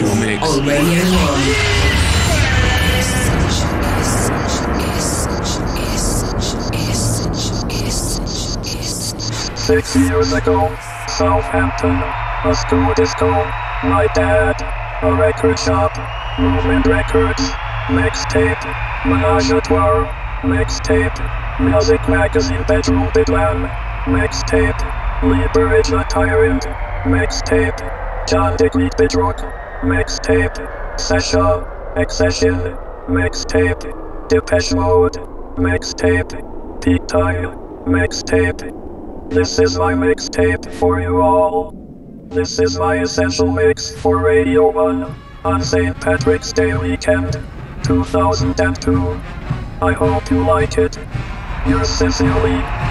Essential Mix. On. Radio 1. Six years ago, Southampton, a school disco, my dad, a record shop, Movement Records, mixtape, Menage a Trois, mixtape, Music Magazine Bedroom Bedlam, mixtape, Liberate the Tyrant, mixtape, John Digweed Bedrock, mixtape, Session, Accession, mixtape, Depeche Mode, mixtape, Pete Tong, mixtape. This is my mixtape for you all. This is my essential mix for Radio 1 on St. Patrick's Day weekend, 2002. I hope you like it. Yours sincerely.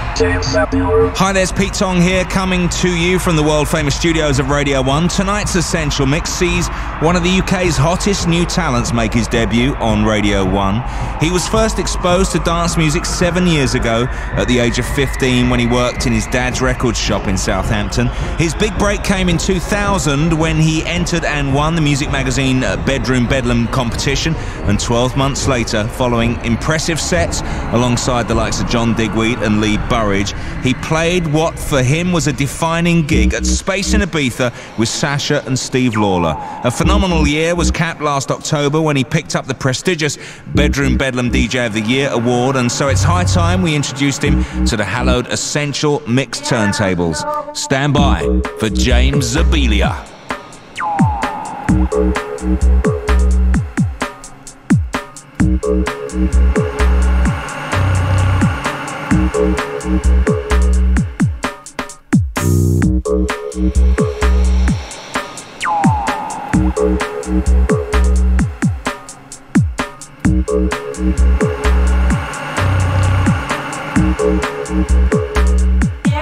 Hi, there's Pete Tong here, coming to you from the world famous studios of Radio 1. Tonight's Essential Mix sees one of the UK's hottest new talents make his debut on Radio 1. He was first exposed to dance music seven years ago at the age of 15 when he worked in his dad's record shop in Southampton. His big break came in 2000 when he entered and won the music magazine Bedroom Bedlam competition, and 12 months later, following impressive sets alongside the likes of John Digweed and Lee Burridge, he played what for him was a defining gig at Space in Ibiza with Sasha and Steve Lawler. A phenomenal year was capped last October when he picked up the prestigious Bedroom Bedlam DJ of the Year award, and so it's high time we introduced him to the hallowed Essential Mix turntables. Stand by for James Zabiela. Yeah,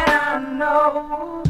I know.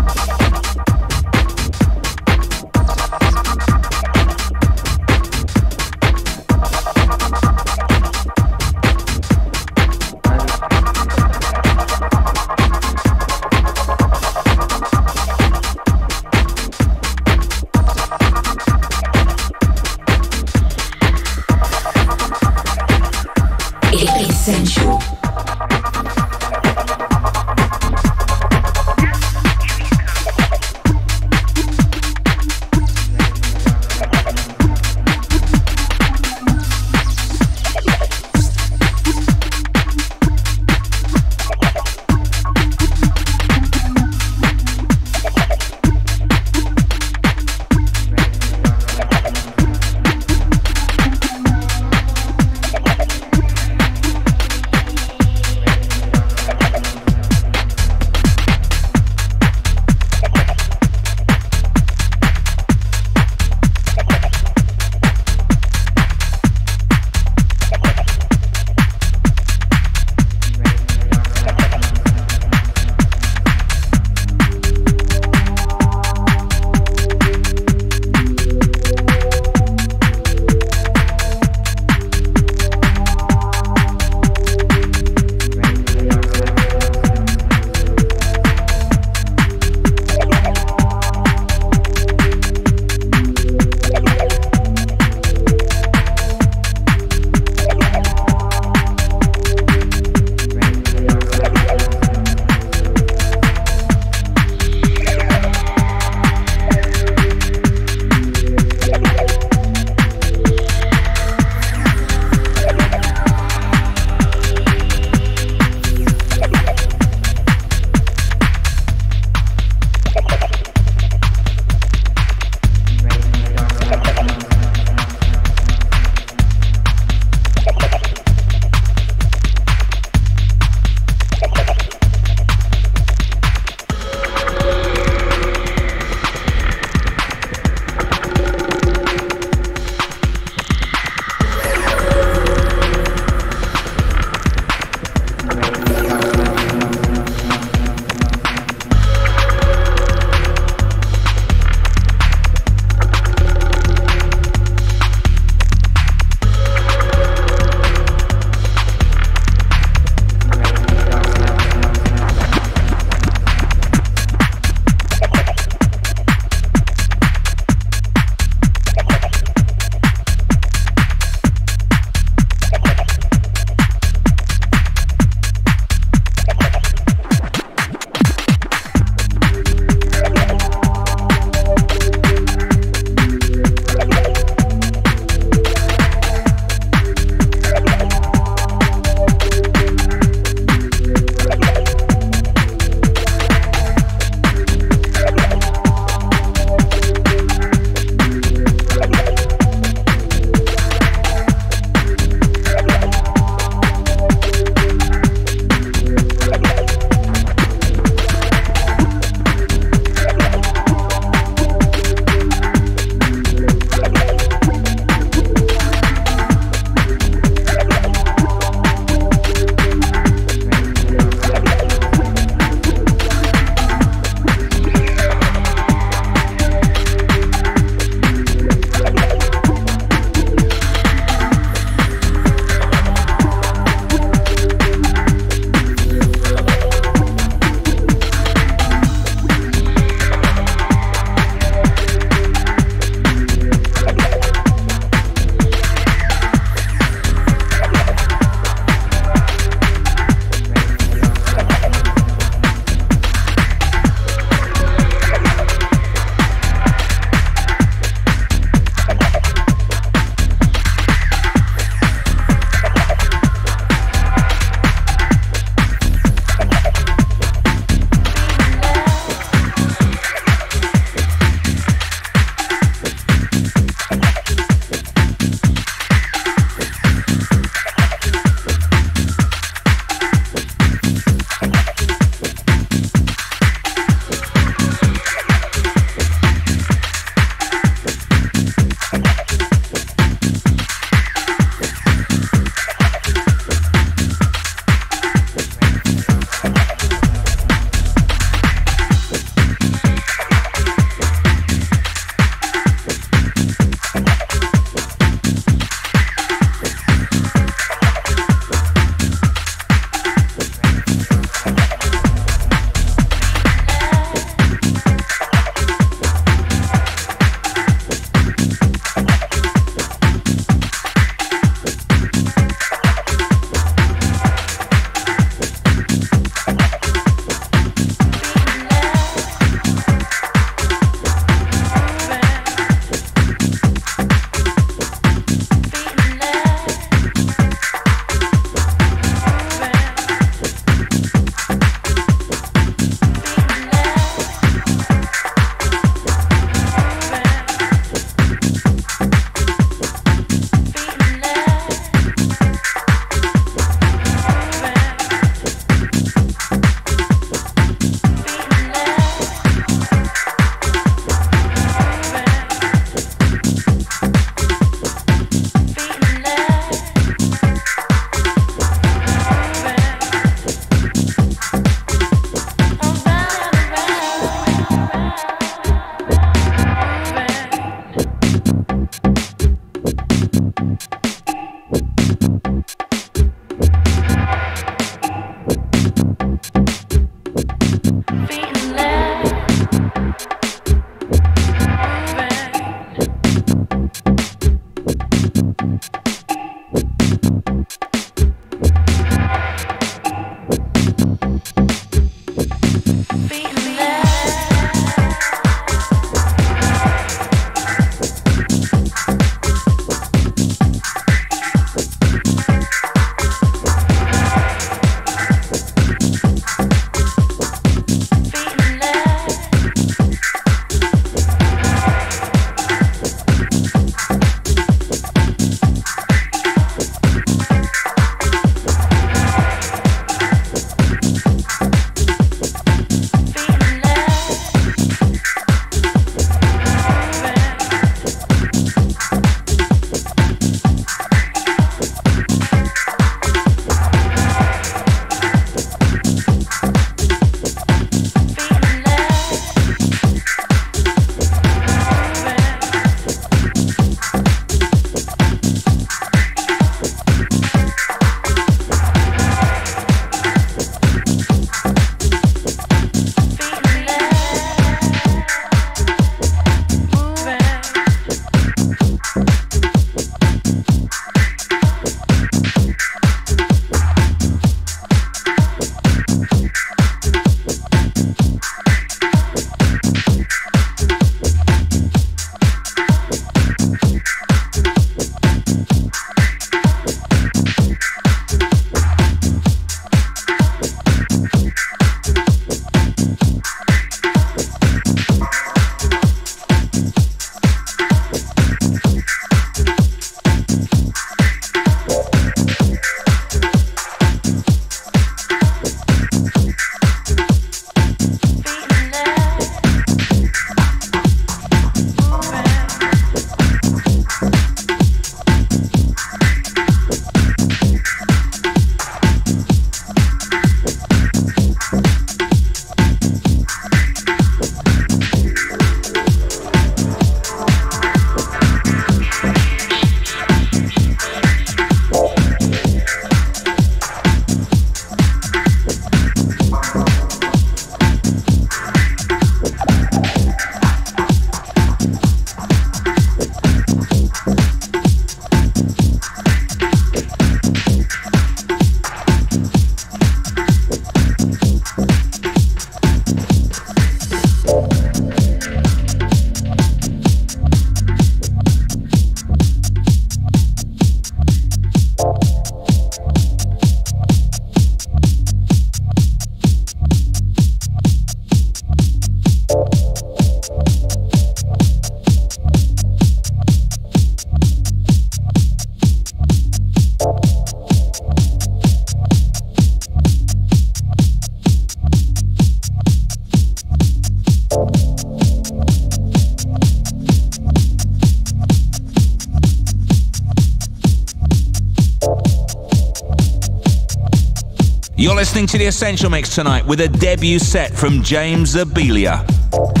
The Essential Mix tonight with a debut set from James Zabiela.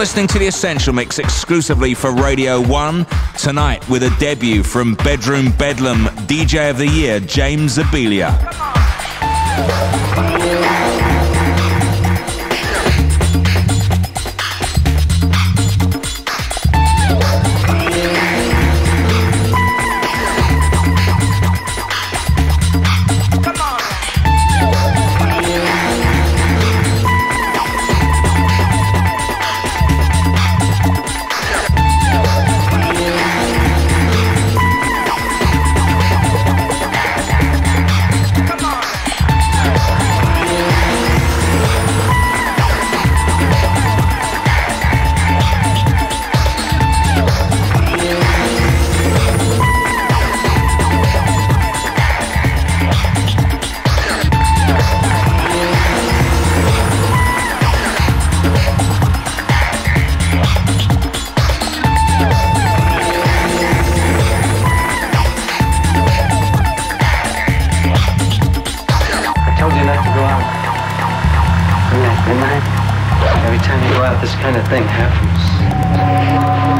Listening to The Essential Mix exclusively for Radio 1 tonight with a debut from Bedroom Bedlam DJ of the Year, James Zabiela. Out, this kind of thing happens.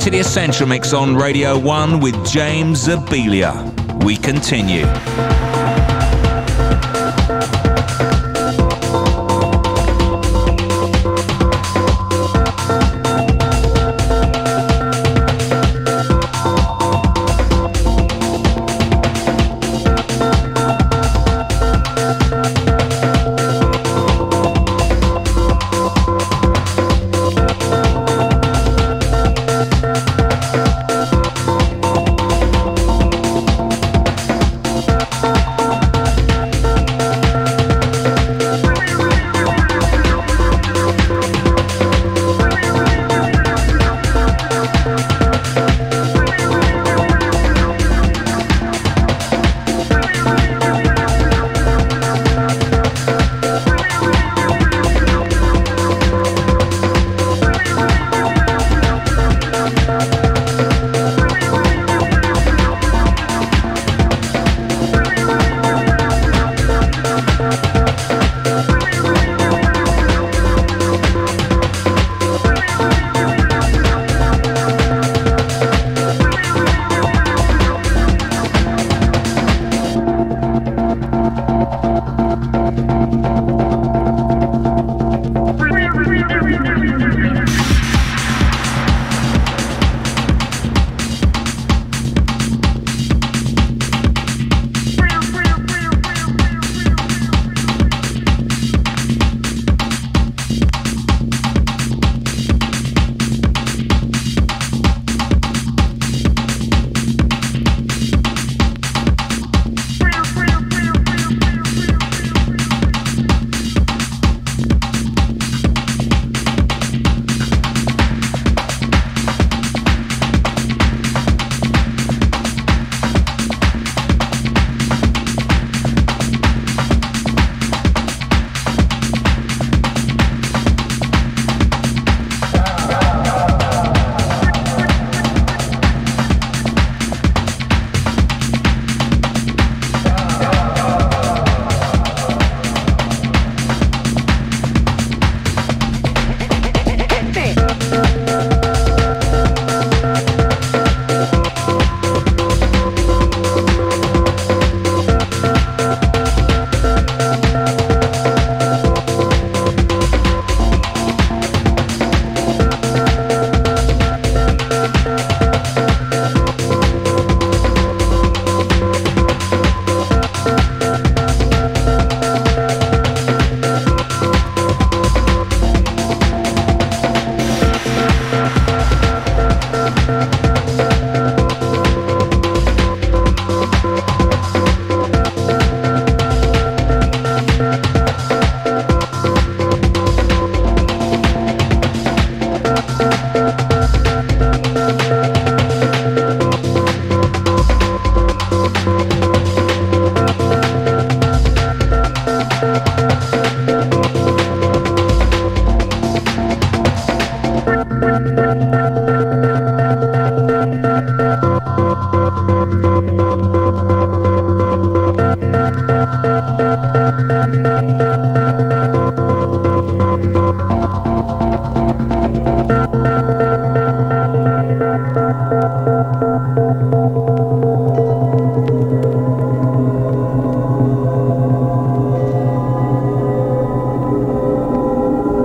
To the Essential Mix on Radio 1 with James Zabiela. We continue.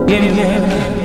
yeah. yeah.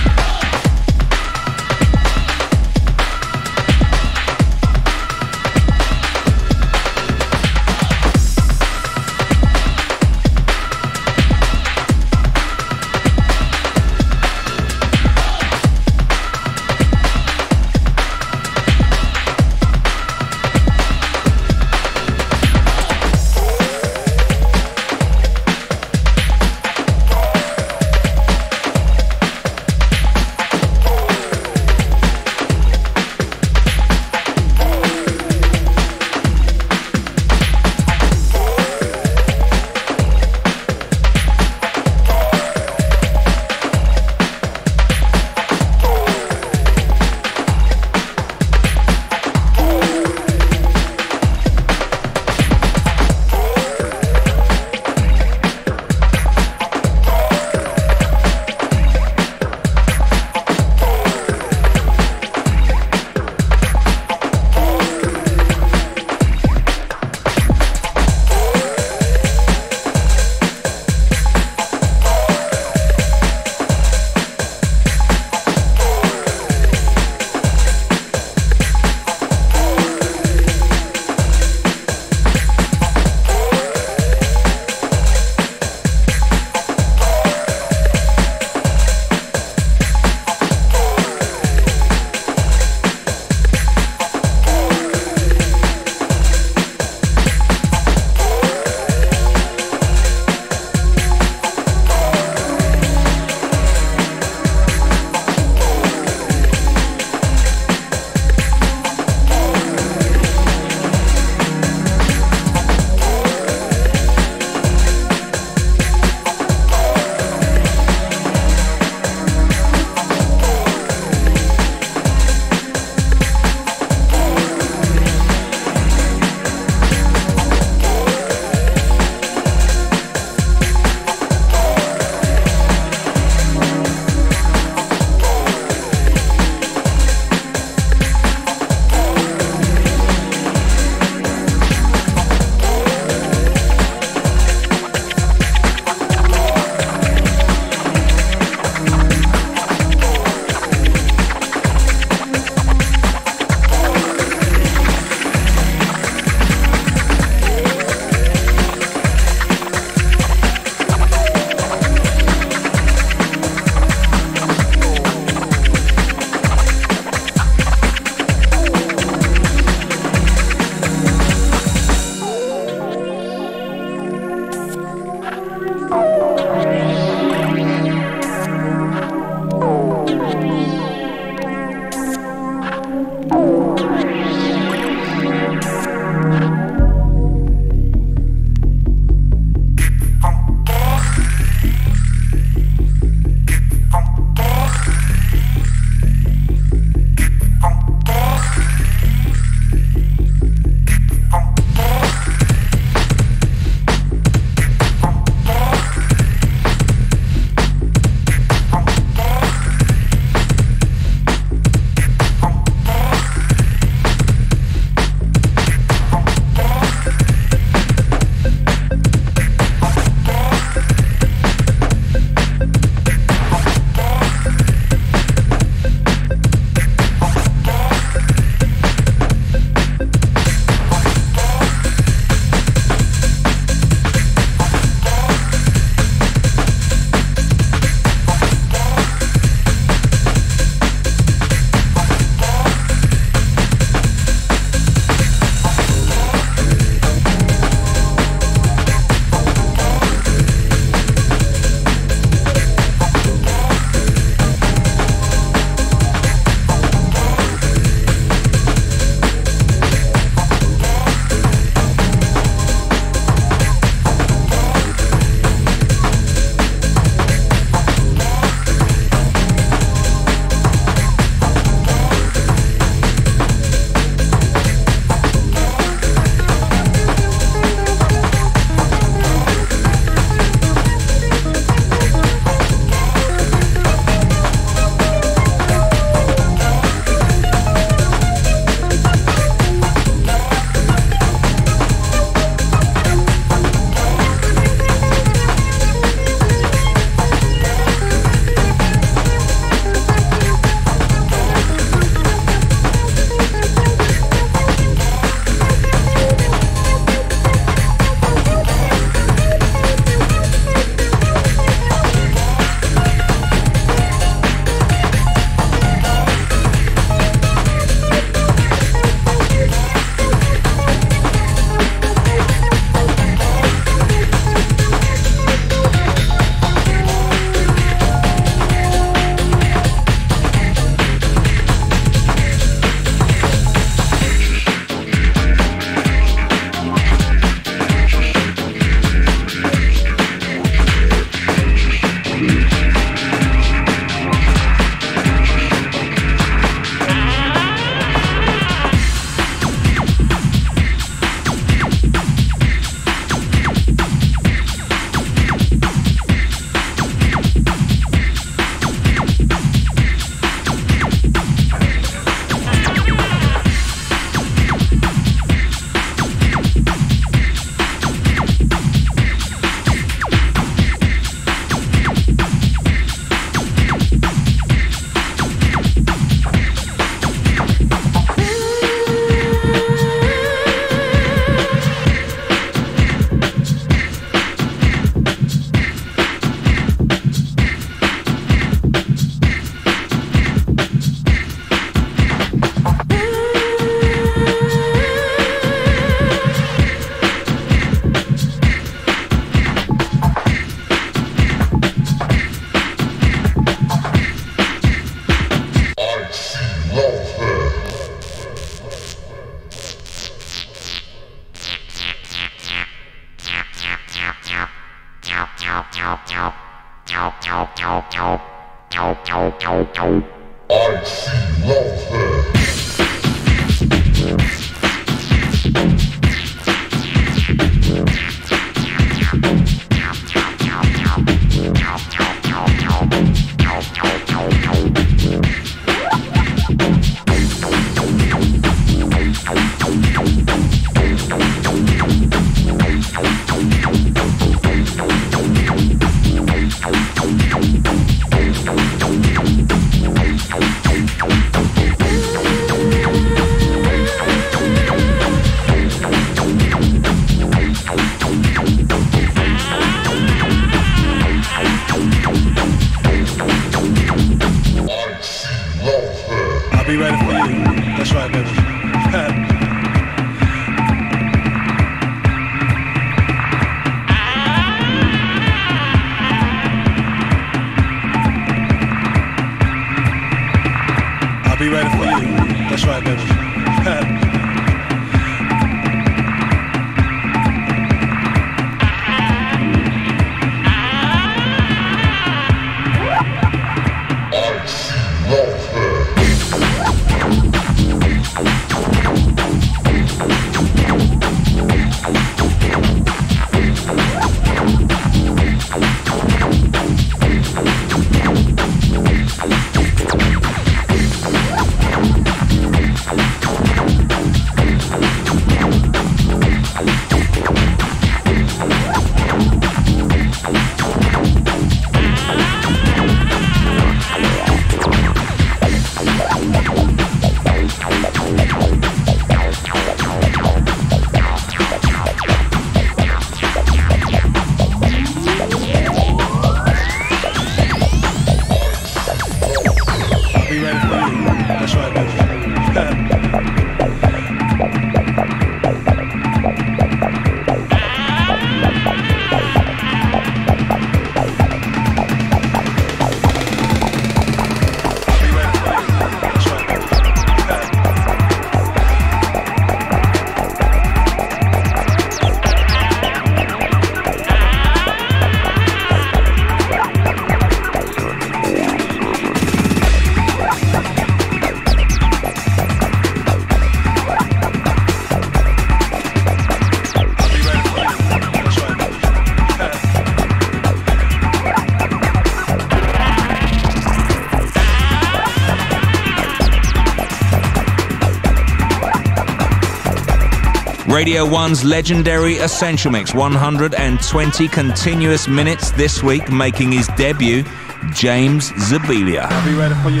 Radio 1's legendary Essential Mix, 120 continuous minutes this week, making his debut, James Zabiela. I'll be ready for you.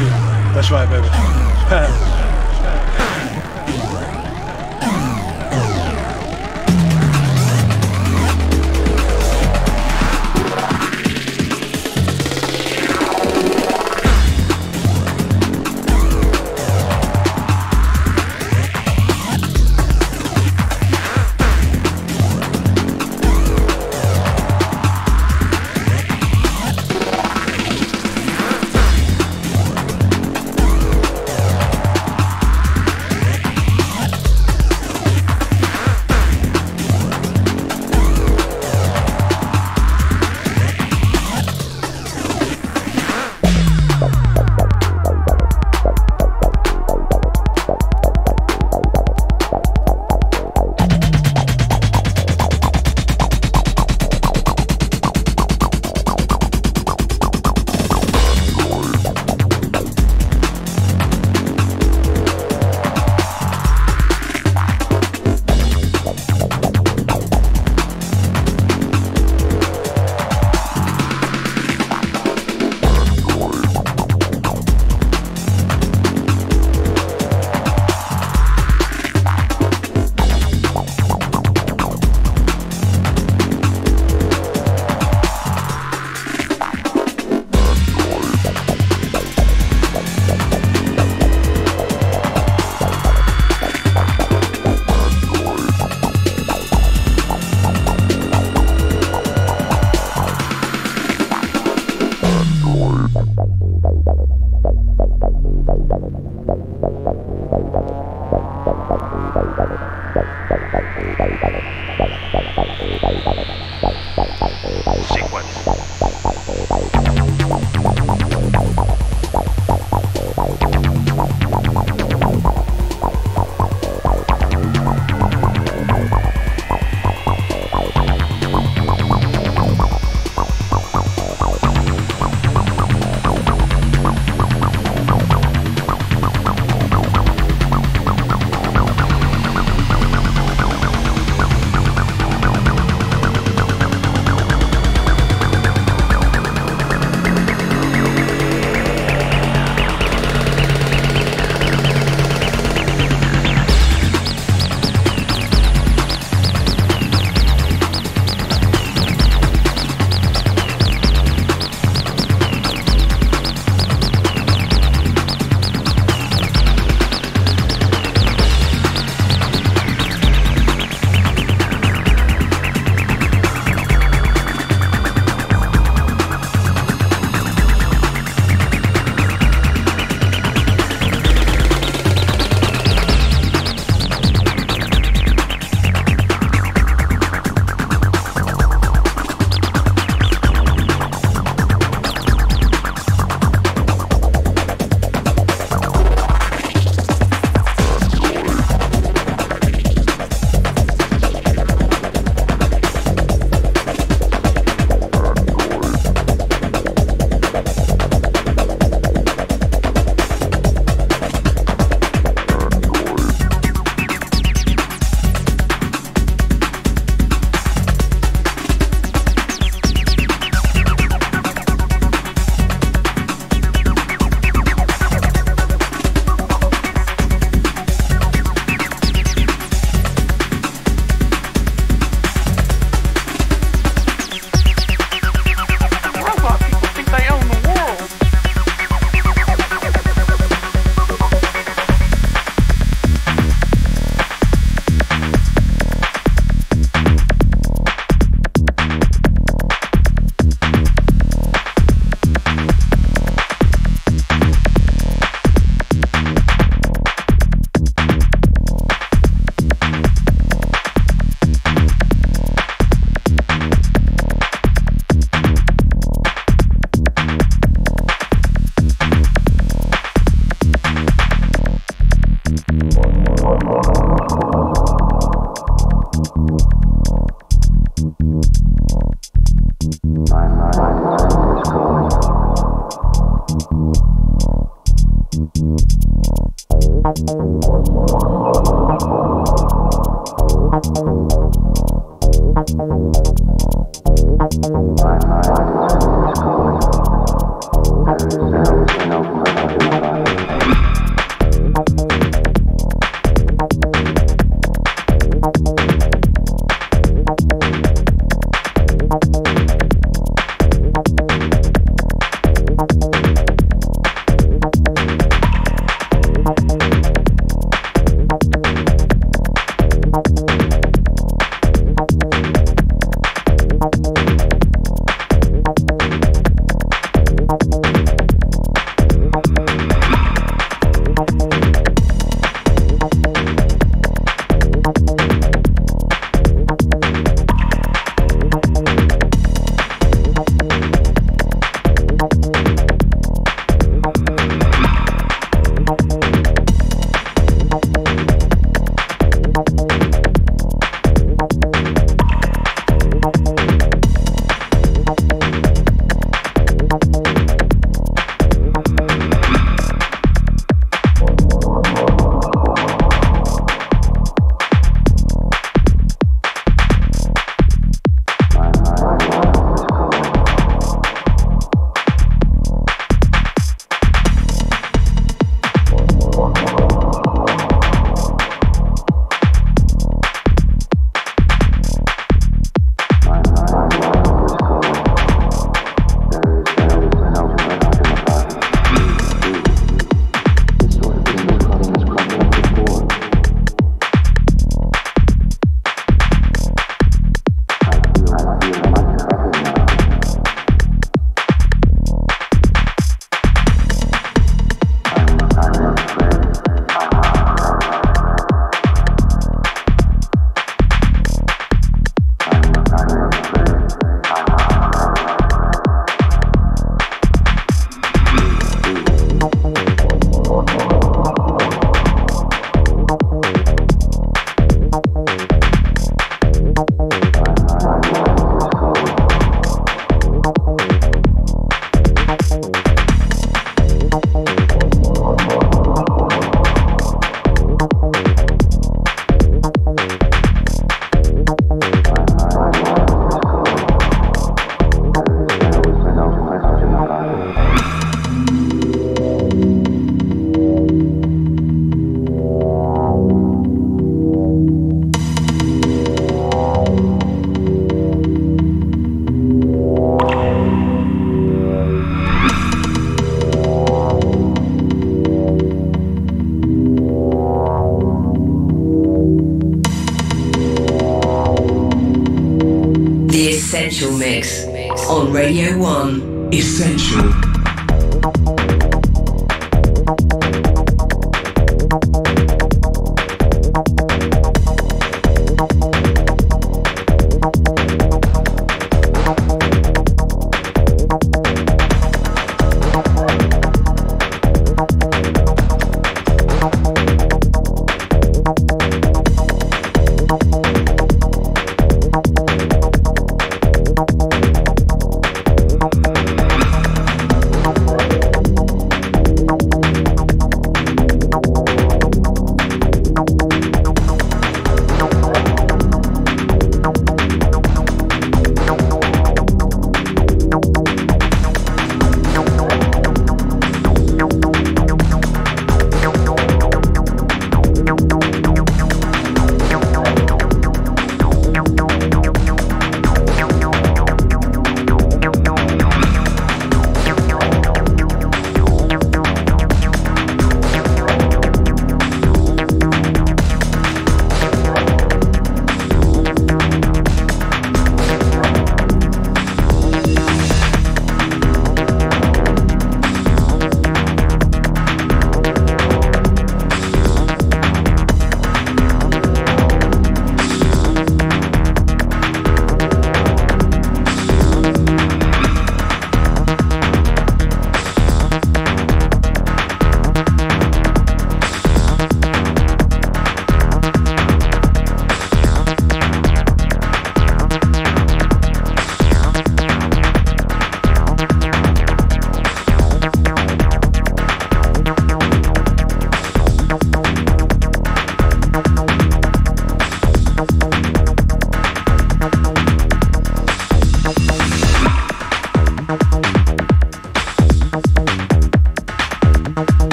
That's right, baby.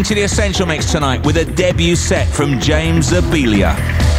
listening to the Essential Mix tonight with a debut set from James Zabiela.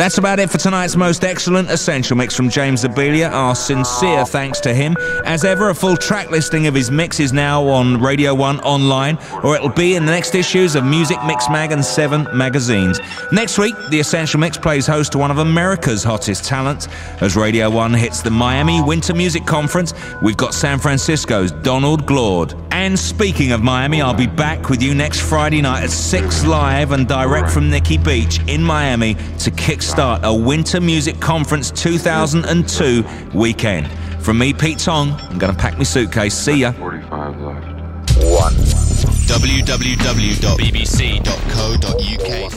That's about it for tonight's most excellent essential mix from James Zabiela. Our sincere thanks to him. As ever, a full track listing of his mix is now on Radio 1 online, or it'll be in the next issues of Music Mixmag and 7 magazines. Next week, the Essential Mix plays host to one of America's hottest talents. As Radio 1 hits the Miami Winter Music Conference, we've got San Francisco's Donald Glaude. And speaking of Miami, I'll be back with you next Friday night at 6 live and direct from Nikki Beach in Miami to kickstart a Winter Music Conference 2002 weekend. From me, Pete Tong, I'm going to pack my suitcase. See ya. 45 left. One. www.bbc.co.uk